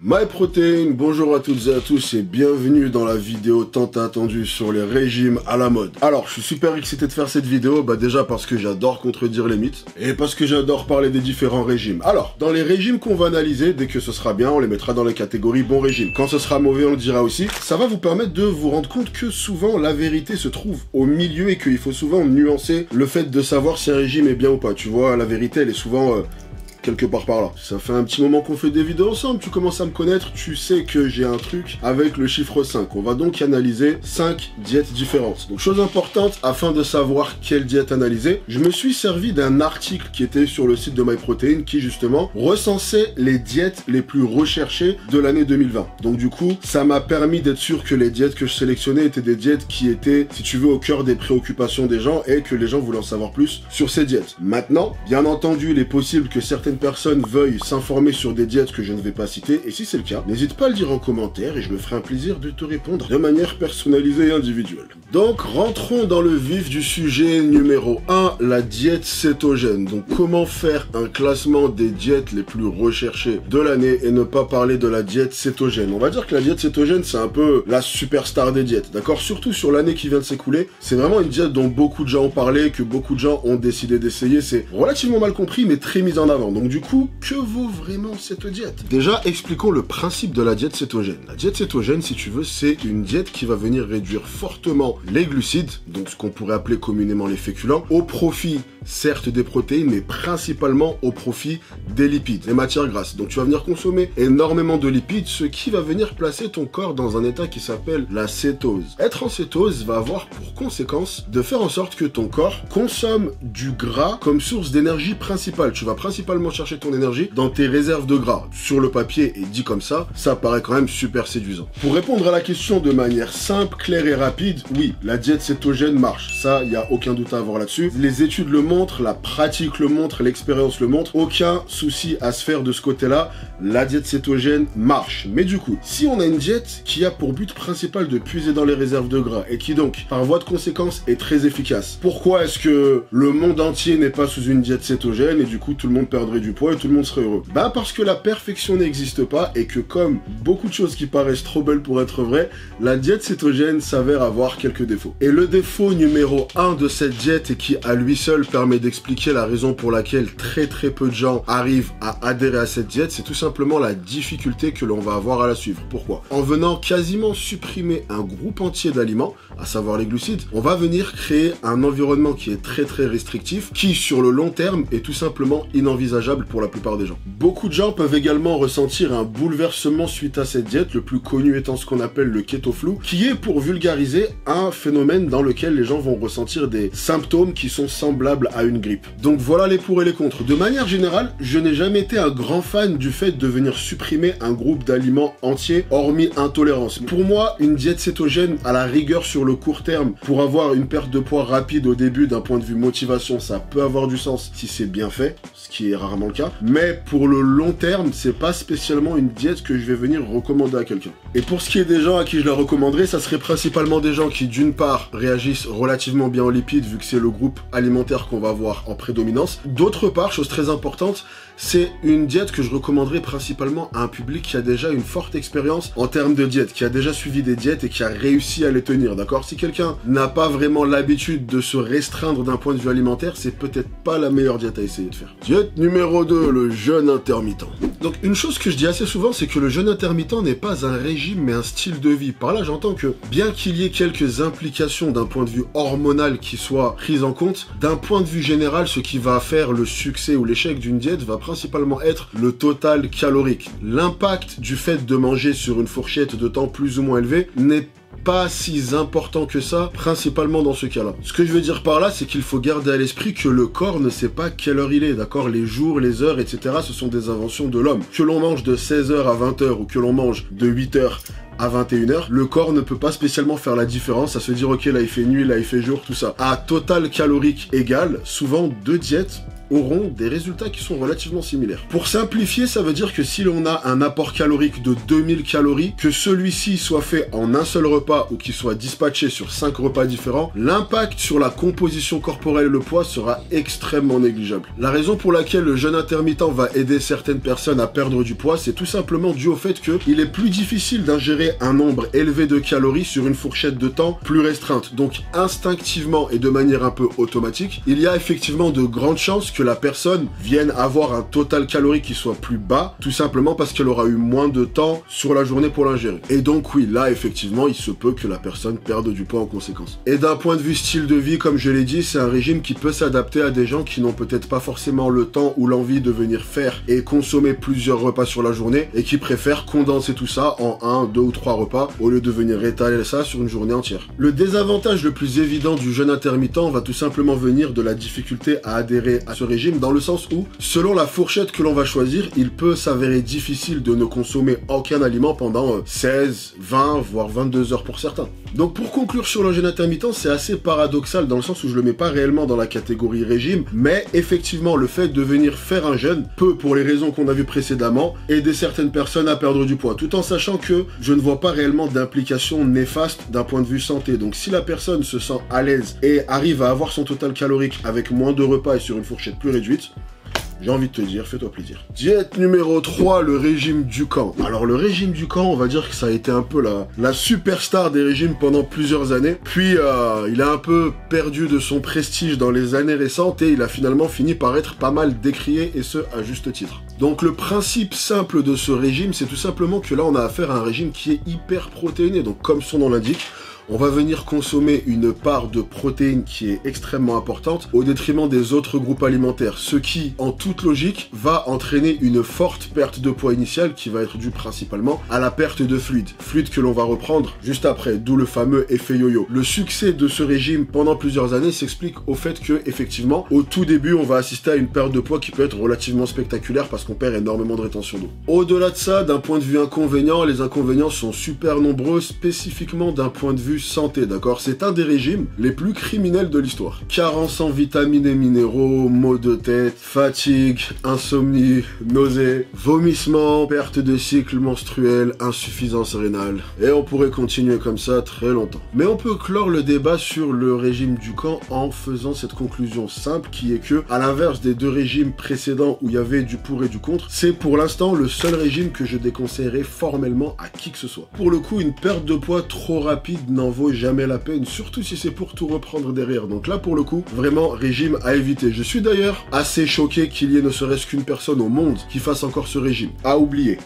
MyProtein, bonjour à toutes et à tous et bienvenue dans la vidéo tant attendue sur les régimes à la mode. Alors, je suis super excité de faire cette vidéo, bah déjà parce que j'adore contredire les mythes et parce que j'adore parler des différents régimes. Alors, dans les régimes qu'on va analyser, dès que ce sera bien, on les mettra dans les catégories bon régime. Quand ce sera mauvais, on le dira aussi. Ça va vous permettre de vous rendre compte que souvent la vérité se trouve au milieu et qu'il faut souvent nuancer le fait de savoir si un régime est bien ou pas. Tu vois, la vérité, elle est souvent euh, quelque part par là. Ça fait un petit moment qu'on fait des vidéos ensemble, tu commences à me connaître, tu sais que j'ai un truc avec le chiffre 5. On va donc analyser 5 diètes différentes. Donc chose importante, afin de savoir quelle diète analyser, je me suis servi d'un article qui était sur le site de MyProtein qui justement recensait les diètes les plus recherchées de l'année 2020. Donc du coup, ça m'a permis d'être sûr que les diètes que je sélectionnais étaient des diètes qui étaient, si tu veux, au cœur des préoccupations des gens et que les gens voulaient en savoir plus sur ces diètes. Maintenant, bien entendu, il est possible que certaines personnes veuillent s'informer sur des diètes que je ne vais pas citer, et si c'est le cas, n'hésite pas à le dire en commentaire et je me ferai un plaisir de te répondre de manière personnalisée et individuelle. Donc rentrons dans le vif du sujet numéro 1, la diète cétogène. Donc comment faire un classement des diètes les plus recherchées de l'année et ne pas parler de la diète cétogène? On va dire que la diète cétogène c'est un peu la superstar des diètes, d'accord? Surtout sur l'année qui vient de s'écouler, c'est vraiment une diète dont beaucoup de gens ont parlé, que beaucoup de gens ont décidé d'essayer, c'est relativement mal compris mais très mis en avant. Du coup, que vaut vraiment cette diète? Déjà, expliquons le principe de la diète cétogène. La diète cétogène, si tu veux, c'est une diète qui va venir réduire fortement les glucides, donc ce qu'on pourrait appeler communément les féculents, au profit certes des protéines, mais principalement au profit des lipides, des matières grasses. Donc tu vas venir consommer énormément de lipides, ce qui va venir placer ton corps dans un état qui s'appelle la cétose. Être en cétose va avoir pour conséquence de faire en sorte que ton corps consomme du gras comme source d'énergie principale. Tu vas principalement chercher ton énergie dans tes réserves de gras. Sur le papier et dit comme ça, ça paraît quand même super séduisant. Pour répondre à la question de manière simple, claire et rapide, oui, la diète cétogène marche. Ça, il n'y a aucun doute à avoir là-dessus. Les études le montrent, la pratique le montre, l'expérience le montre. Aucun souci à se faire de ce côté-là. La diète cétogène marche. Mais du coup, si on a une diète qui a pour but principal de puiser dans les réserves de gras et qui donc, par voie de conséquence, est très efficace, pourquoi est-ce que le monde entier n'est pas sous une diète cétogène et du coup tout le monde perdrait du poids et tout le monde serait heureux? Bah parce que la perfection n'existe pas et que comme beaucoup de choses qui paraissent trop belles pour être vraies, la diète cétogène s'avère avoir quelques défauts. Et le défaut numéro 1 de cette diète et qui à lui seul permet d'expliquer la raison pour laquelle très très peu de gens arrivent à adhérer à cette diète, c'est tout simplement la difficulté que l'on va avoir à la suivre. Pourquoi? En venant quasiment supprimer un groupe entier d'aliments, à savoir les glucides, on va venir créer un environnement qui est très très restrictif, qui sur le long terme est tout simplement inenvisageable pour la plupart des gens. Beaucoup de gens peuvent également ressentir un bouleversement suite à cette diète, le plus connu étant ce qu'on appelle le keto flu, qui est pour vulgariser un phénomène dans lequel les gens vont ressentir des symptômes qui sont semblables à une grippe. Donc voilà les pour et les contre. De manière générale, je n'ai jamais été un grand fan du fait de venir supprimer un groupe d'aliments entiers, hormis intolérance. Pour moi, une diète cétogène à la rigueur sur le court terme, pour avoir une perte de poids rapide au début d'un point de vue motivation, ça peut avoir du sens si c'est bien fait, ce qui est rarement le cas. Mais pour le long terme, c'est pas spécialement une diète que je vais venir recommander à quelqu'un. Et pour ce qui est des gens à qui je la recommanderais, ça serait principalement des gens qui d'une part réagissent relativement bien aux lipides vu que c'est le groupe alimentaire qu'on va avoir en prédominance. D'autre part, chose très importante, c'est une diète que je recommanderais principalement à un public qui a déjà une forte expérience en termes de diète, qui a déjà suivi des diètes et qui a réussi à les tenir, d'accord? Si quelqu'un n'a pas vraiment l'habitude de se restreindre d'un point de vue alimentaire, c'est peut-être pas la meilleure diète à essayer de faire. Diète numéro 2, le jeûne intermittent. Donc une chose que je dis assez souvent, c'est que le jeûne intermittent n'est pas un régime mais un style de vie. Par là, j'entends que bien qu'il y ait quelques implications d'un point de vue hormonal qui soient prises en compte, d'un point de vue général, ce qui va faire le succès ou l'échec d'une diète va principalement être le total calorique. L'impact du fait de manger sur une fourchette de temps plus ou moins élevée n'est pas si important que ça, principalement dans ce cas-là. Ce que je veux dire par là, c'est qu'il faut garder à l'esprit que le corps ne sait pas quelle heure il est, d'accord? Les jours, les heures, etc., ce sont des inventions de l'homme. Que l'on mange de 16h à 20h ou que l'on mange de 8h à 21h, le corps ne peut pas spécialement faire la différence à se dire ok là il fait nuit, là il fait jour, tout ça. À total calorique égal, souvent deux diètes auront des résultats qui sont relativement similaires. Pour simplifier, ça veut dire que si l'on a un apport calorique de 2000 calories, que celui-ci soit fait en un seul repas ou qu'il soit dispatché sur 5 repas différents, l'impact sur la composition corporelle et le poids sera extrêmement négligeable. La raison pour laquelle le jeûne intermittent va aider certaines personnes à perdre du poids, c'est tout simplement dû au fait qu'il est plus difficile d'ingérer un nombre élevé de calories sur une fourchette de temps plus restreinte. Donc instinctivement et de manière un peu automatique, il y a effectivement de grandes chances que la personne vienne avoir un total calorique qui soit plus bas, tout simplement parce qu'elle aura eu moins de temps sur la journée pour l'ingérer. Et donc oui, là effectivement, il se peut que la personne perde du poids en conséquence. Et d'un point de vue style de vie, comme je l'ai dit, c'est un régime qui peut s'adapter à des gens qui n'ont peut-être pas forcément le temps ou l'envie de venir faire et consommer plusieurs repas sur la journée et qui préfèrent condenser tout ça en un, deux ou trois repas au lieu de venir étaler ça sur une journée entière. Le désavantage le plus évident du jeûne intermittent va tout simplement venir de la difficulté à adhérer à ce régime dans le sens où, selon la fourchette que l'on va choisir, il peut s'avérer difficile de ne consommer aucun aliment pendant 16, euh, 20, voire 22 heures pour certains. Donc pour conclure sur le jeûne intermittent, c'est assez paradoxal dans le sens où je le mets pas réellement dans la catégorie régime, mais effectivement le fait de venir faire un jeûne peut, pour les raisons qu'on a vues précédemment, aider certaines personnes à perdre du poids, tout en sachant que je ne vois pas réellement d'implication néfaste d'un point de vue santé. Donc si la personne se sent à l'aise et arrive à avoir son total calorique avec moins de repas et sur une fourchette plus réduite, j'ai envie de te dire, fais-toi plaisir. Diète numéro 3, le régime du camp. Alors le régime du camp, on va dire que ça a été un peu la, la superstar des régimes pendant plusieurs années. Puis euh, il a un peu perdu de son prestige dans les années récentes et il a finalement fini par être pas mal décrié et ce à juste titre. Donc le principe simple de ce régime, c'est tout simplement que là on a affaire à un régime qui est hyper protéiné. Donc comme son nom l'indique, on va venir consommer une part de protéines qui est extrêmement importante au détriment des autres groupes alimentaires, ce qui, en toute logique, va entraîner une forte perte de poids initiale qui va être due principalement à la perte de fluide, fluide que l'on va reprendre juste après, d'où le fameux effet yo-yo. Le succès de ce régime pendant plusieurs années s'explique au fait que, effectivement, au tout début, on va assister à une perte de poids qui peut être relativement spectaculaire parce qu'on perd énormément de rétention d'eau. Au-delà de ça, d'un point de vue inconvénient, les inconvénients sont super nombreux, spécifiquement d'un point de vue santé, d'accord? C'est un des régimes les plus criminels de l'histoire. Carence en vitamines et minéraux, maux de tête, fatigue, insomnie, nausées, vomissements, perte de cycle menstruel, insuffisance rénale. Et on pourrait continuer comme ça très longtemps. Mais on peut clore le débat sur le régime du camp en faisant cette conclusion simple qui est que, à l'inverse des deux régimes précédents où il y avait du pour et du contre, c'est pour l'instant le seul régime que je déconseillerais formellement à qui que ce soit. Pour le coup, une perte de poids trop rapide n'en vaut jamais la peine, surtout si c'est pour tout reprendre derrière. Donc là, pour le coup, vraiment, régime à éviter. Je suis d'ailleurs assez choqué qu'il y ait ne serait-ce qu'une personne au monde qui fasse encore ce régime. À oublier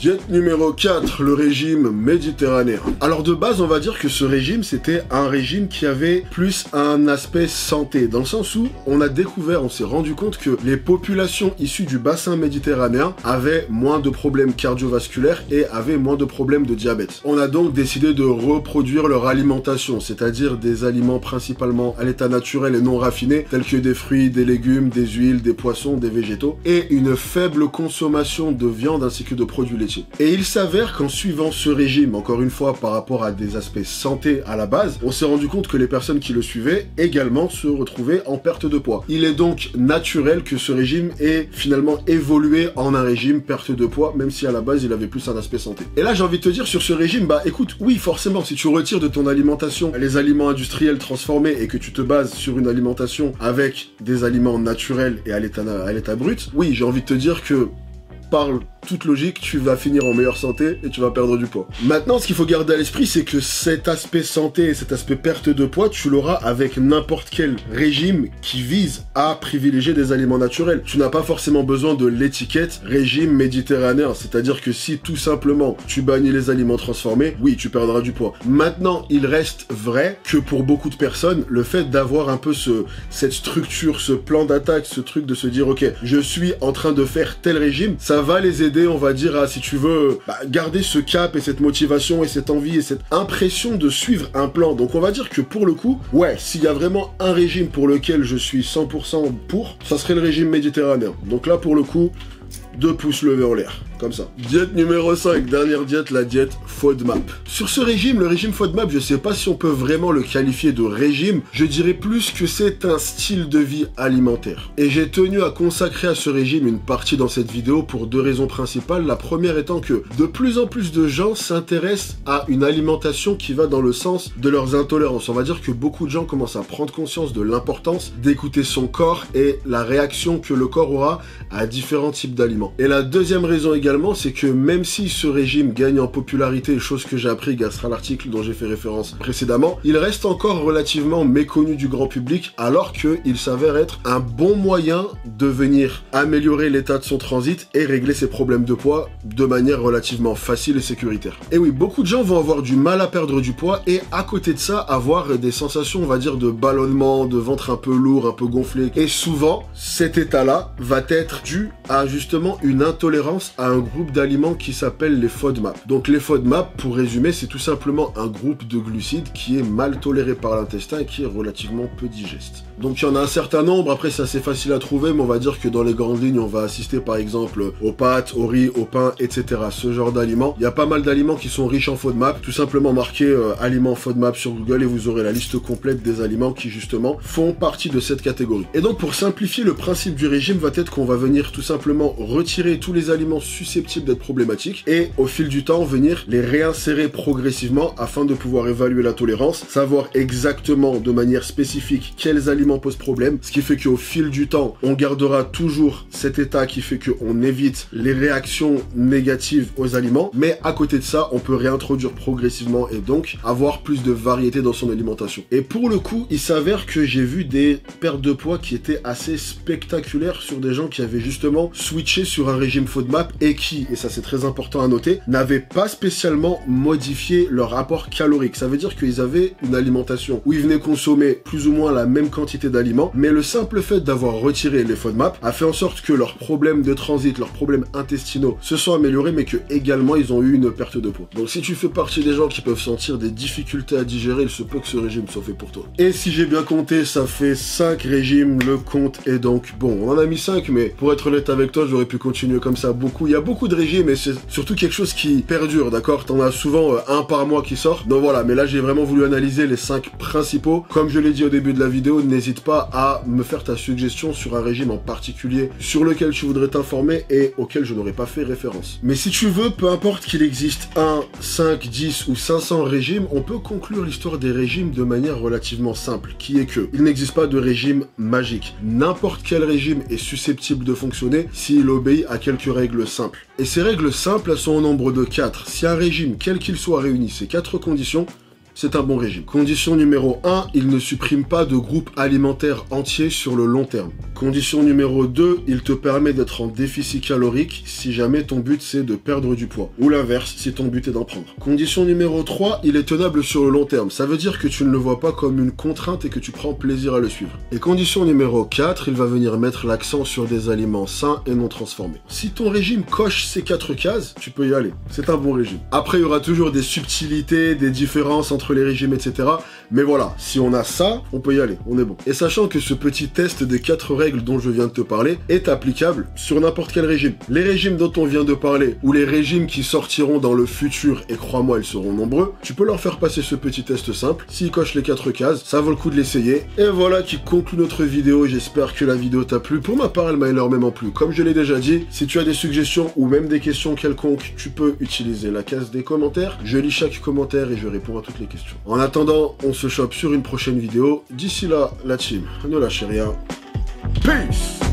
Diète numéro 4, le régime méditerranéen. Alors de base, on va dire que ce régime, c'était un régime qui avait plus un aspect santé, dans le sens où on a découvert, on s'est rendu compte que les populations issues du bassin méditerranéen avaient moins de problèmes cardiovasculaires et avaient moins de problèmes de diabète. On a donc décidé de reproduire leur alimentation, c'est-à-dire des aliments principalement à l'état naturel et non raffinés, tels que des fruits, des légumes, des huiles, des poissons, des végétaux, et une faible consommation de viande ainsi que de produits laitiers. Et il s'avère qu'en suivant ce régime, encore une fois par rapport à des aspects santé à la base, on s'est rendu compte que les personnes qui le suivaient également se retrouvaient en perte de poids. Il est donc naturel que ce régime ait finalement évolué en un régime perte de poids, même si à la base il avait plus un aspect santé. Et là j'ai envie de te dire sur ce régime, bah écoute, oui forcément, si tu retires de ton alimentation les aliments industriels transformés et que tu te bases sur une alimentation avec des aliments naturels et à l'état brut, oui j'ai envie de te dire que par toute logique, tu vas finir en meilleure santé et tu vas perdre du poids. Maintenant, ce qu'il faut garder à l'esprit, c'est que cet aspect santé et cet aspect perte de poids, tu l'auras avec n'importe quel régime qui vise à privilégier des aliments naturels. Tu n'as pas forcément besoin de l'étiquette régime méditerranéen, c'est-à-dire que si tout simplement tu bannis les aliments transformés, oui, tu perdras du poids. Maintenant, il reste vrai que pour beaucoup de personnes, le fait d'avoir un peu ce, cette structure, ce plan d'attaque, ce truc de se dire, ok, je suis en train de faire tel régime, ça va les aider on va dire, à, si tu veux, bah, garder ce cap et cette motivation et cette envie et cette impression de suivre un plan. Donc on va dire que pour le coup, ouais, s'il y a vraiment un régime pour lequel je suis 100% pour, ça serait le régime méditerranéen. Donc là, pour le coup, deux pouces levés en l'air. Comme ça. Diète numéro 5, dernière diète, la diète FODMAP. Sur ce régime, le régime FODMAP, je sais pas si on peut vraiment le qualifier de régime, je dirais plus que c'est un style de vie alimentaire. Et j'ai tenu à consacrer à ce régime une partie dans cette vidéo pour deux raisons principales. La première étant que de plus en plus de gens s'intéressent à une alimentation qui va dans le sens de leurs intolérances. On va dire que beaucoup de gens commencent à prendre conscience de l'importance d'écouter son corps et la réaction que le corps aura à différents types d'aliments. Et la deuxième raison également, c'est que même si ce régime gagne en popularité, chose que j'ai appris grâce à l'article dont j'ai fait référence précédemment, il reste encore relativement méconnu du grand public alors qu'il s'avère être un bon moyen de venir améliorer l'état de son transit et régler ses problèmes de poids de manière relativement facile et sécuritaire. Et oui, beaucoup de gens vont avoir du mal à perdre du poids et à côté de ça, avoir des sensations, on va dire, de ballonnement, de ventre un peu lourd, un peu gonflé. Et souvent, cet état-là va être dû à justement une intolérance à un groupe d'aliments qui s'appelle les FODMAP. Donc les FODMAP, pour résumer, c'est tout simplement un groupe de glucides qui est mal toléré par l'intestin et qui est relativement peu digeste. Donc il y en a un certain nombre, après c'est assez facile à trouver, mais on va dire que dans les grandes lignes, on va assister par exemple aux pâtes, au riz, au pain, etc. Ce genre d'aliments. Il y a pas mal d'aliments qui sont riches en FODMAP. Tout simplement marquez euh, aliments FODMAP sur Google et vous aurez la liste complète des aliments qui justement font partie de cette catégorie. Et donc pour simplifier, le principe du régime va être qu'on va venir tout simplement retirer tous les aliments susceptibles d'être problématiques et au fil du temps venir les réinsérer progressivement afin de pouvoir évaluer la tolérance, savoir exactement de manière spécifique quels aliments pose problème, ce qui fait qu'au fil du temps, on gardera toujours cet état qui fait qu'on évite les réactions négatives aux aliments, mais à côté de ça, on peut réintroduire progressivement et donc avoir plus de variété dans son alimentation. Et pour le coup, il s'avère que j'ai vu des pertes de poids qui étaient assez spectaculaires sur des gens qui avaient justement switché sur un régime FODMAP et qui, et ça c'est très important à noter, n'avaient pas spécialement modifié leur rapport calorique. Ça veut dire qu'ils avaient une alimentation où ils venaient consommer plus ou moins la même quantité d'aliments, mais le simple fait d'avoir retiré les FODMAP a fait en sorte que leurs problèmes de transit, leurs problèmes intestinaux se sont améliorés, mais que également ils ont eu une perte de poids. Donc si tu fais partie des gens qui peuvent sentir des difficultés à digérer, il se peut que ce régime soit fait pour toi. Et si j'ai bien compté, ça fait 5 régimes, le compte est donc bon. On en a mis 5, mais pour être honnête avec toi, j'aurais pu continuer comme ça beaucoup. Il y a beaucoup de régimes, et c'est surtout quelque chose qui perdure, d'accord? T'en as souvent euh, un par mois qui sort. Donc voilà, mais là j'ai vraiment voulu analyser les 5 principaux. Comme je l'ai dit au début de la vidéo, n'hésite pas à me faire ta suggestion sur un régime en particulier sur lequel tu voudrais t'informer et auquel je n'aurais pas fait référence. Mais si tu veux, peu importe qu'il existe 1, 5, 10 ou 500 régimes, on peut conclure l'histoire des régimes de manière relativement simple, qui est que il n'existe pas de régime magique. N'importe quel régime est susceptible de fonctionner s'il obéit à quelques règles simples. Et ces règles simples, sont au nombre de 4. Si un régime, quel qu'il soit, réunit ces 4 conditions, c'est un bon régime. Condition numéro 1, il ne supprime pas de groupe alimentaire entier sur le long terme. Condition numéro 2, il te permet d'être en déficit calorique si jamais ton but c'est de perdre du poids. Ou l'inverse, si ton but est d'en prendre. Condition numéro 3, il est tenable sur le long terme. Ça veut dire que tu ne le vois pas comme une contrainte et que tu prends plaisir à le suivre. Et condition numéro 4, il va venir mettre l'accent sur des aliments sains et non transformés. Si ton régime coche ces 4 cases, tu peux y aller. C'est un bon régime. Après, il y aura toujours des subtilités, des différences entre les régimes, etc. Mais voilà, si on a ça, on peut y aller, on est bon. Et sachant que ce petit test des quatre règles dont je viens de te parler est applicable sur n'importe quel régime. Les régimes dont on vient de parler, ou les régimes qui sortiront dans le futur, et crois-moi, ils seront nombreux, tu peux leur faire passer ce petit test simple. S'ils cochent les quatre cases, ça vaut le coup de l'essayer. Et voilà qui conclut notre vidéo, j'espère que la vidéo t'a plu. Pour ma part, elle m'a énormément plu. Comme je l'ai déjà dit, si tu as des suggestions ou même des questions quelconques, tu peux utiliser la case des commentaires. Je lis chaque commentaire et je réponds à toutes les questions. En attendant, on se chope sur une prochaine vidéo. D'ici là, la team, ne lâchez rien. Peace